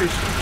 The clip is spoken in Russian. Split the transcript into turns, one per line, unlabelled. чуть-чуть.